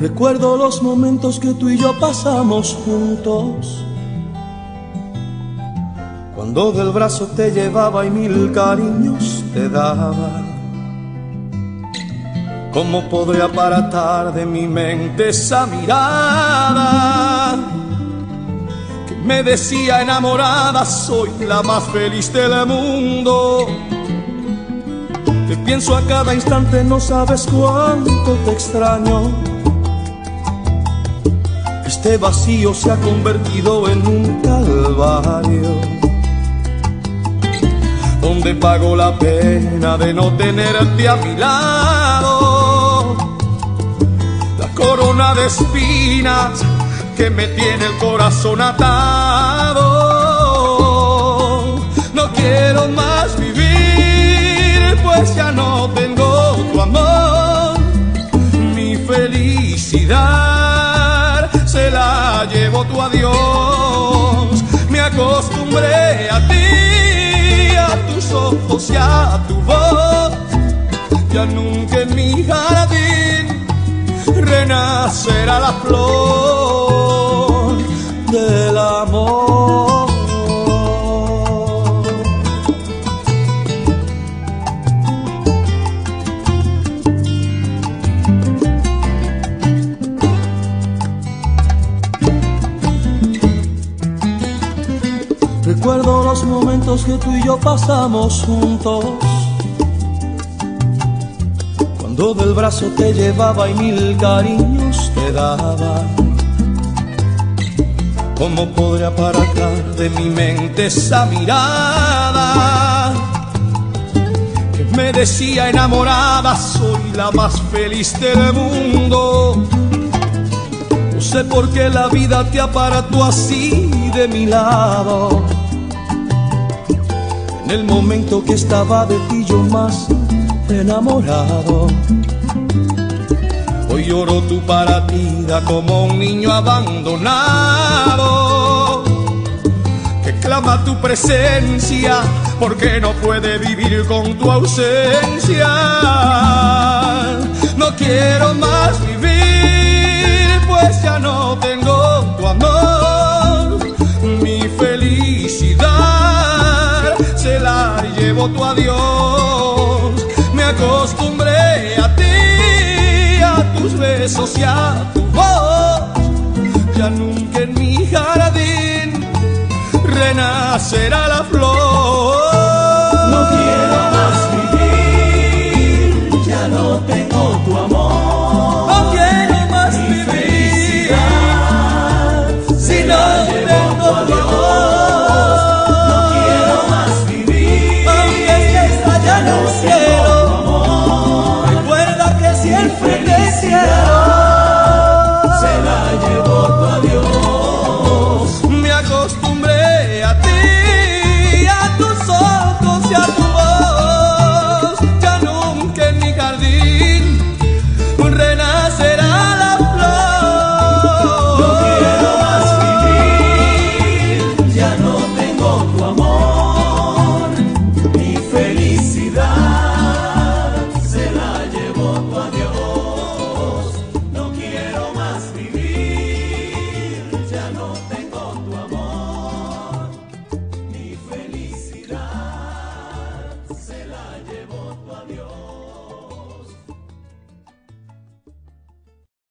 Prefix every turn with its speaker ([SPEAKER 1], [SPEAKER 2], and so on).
[SPEAKER 1] Recuerdo los momentos que tú y yo pasamos juntos. Cuando del brazo te llevaba y mil cariños te daba. ¿Cómo podré aparatar de mi mente esa mirada? Que me decía enamorada, soy la más feliz del mundo. Te pienso a cada instante, no sabes cuánto te extraño. Este vacío se ha convertido en un calvario donde pago la pena de no tenerte a mi lado. La corona de espinas que me tiene el corazón atado. No quiero más vivir, pues ya no acostumbré a ti tus ojos y a tu voz. Ya nunca en mi jardín renacerá la flor momentos que tú y yo pasamos juntos. Cuando del brazo te llevaba y mil cariños te daba. ¿Cómo podré apartar de mi mente esa mirada? Que me decía enamorada, soy la más feliz del mundo. No sé por qué la vida te aparató así de mi lado. En el momento que estaba de ti yo más enamorado. Hoy lloro tu partida como un niño abandonado que clama tu presencia porque no puede vivir con tu ausencia. No quiero más tu adiós. Me acostumbré a ti, a tus besos y a tu voz. Ya nunca en mi jardín renacerá la flor.
[SPEAKER 2] Adiós.